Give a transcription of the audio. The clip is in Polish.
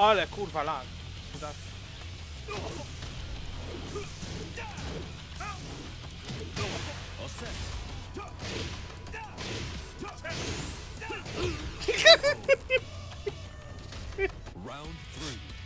Ale kurwa lag. Round three.